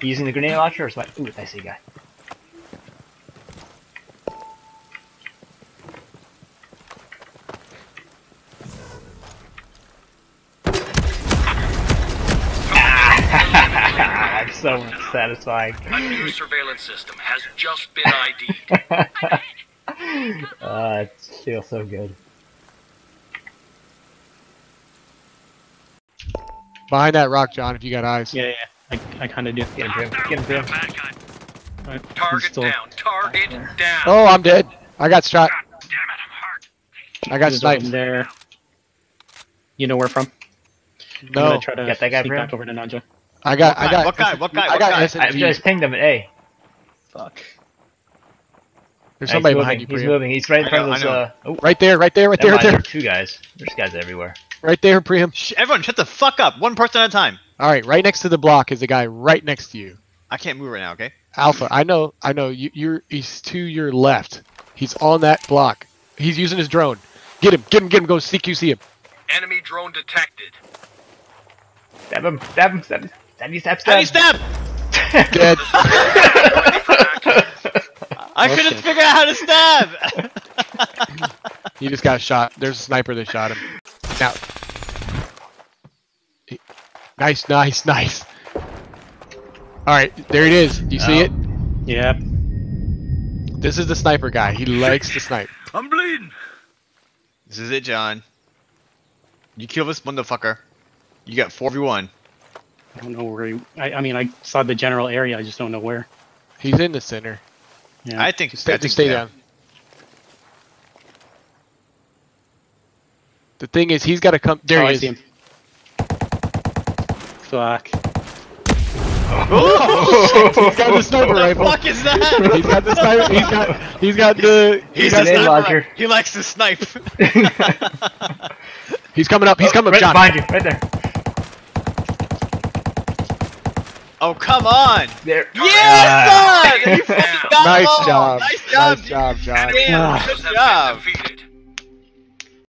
You using the grenade launcher or what? Ooh, I see a guy. Ah, so satisfying. A new surveillance system has just been ID'd. uh, it feels so good. Behind that rock, Jon, if you got eyes. Yeah, yeah. I, I kind of do. Get him, Prim. Get him, Prim. Bad guy. Target still- down. Target down. Oh, I'm dead. I got shot. Damn it, I'm hurt. I got he's sniped. over there. You know where from? I'm No, gonna try to Get that guy, sneak back over to Nonja. I got, I got. What guy? What guy? I got guy? I just pinged him at A. Fuck. There's somebody he's behind moving. you, He's moving. He's right in front know, of this. I know. Uh, oh, Right there, right there, right there, never right there, there two guys. There's guys everywhere. right there, Priyam. Shh, everyone, shut the fuck up. One person at a time. All right, right next to the block is a guy right next to you. I can't move right now. Okay. Alpha, I know, I know. You, you're he's to your left. He's on that block. He's using his drone. Get him, get him, get him. Go CQC him. Enemy drone detected. Stab him! Stab him! Stab him! Stab him! Stab! How Stab! stab? Dead. I couldn't Okay. figure out how to stab. he just got shot. There's a sniper that shot him. Now. He- Nice, nice, nice. All right, there it is. Do you see Oh. it? Yep. This is the sniper guy. He likes to snipe. I'm bleeding. this is it, Jon. You kill this motherfucker. You got four v one. I don't know where he. I, I mean, I saw the general area. I just don't know where. He's in the center. Yeah. I think. Just stay, I think stay yeah. down. The thing is, he's got to come. There oh, he I is. See him. Fuck. he's got the sniper What the rifle. fuck is that? He's got the sniper. He's got. He's got the. He's He's a a grenade sniper. launcher. He likes to snipe. He's coming up. He's coming up. right Jon. behind you, right there. oh come on! There. Yes, Ah. son! You fucking got Nice them job. Nice job. Nice job, Jon. Enemy Ah. forces Good job. been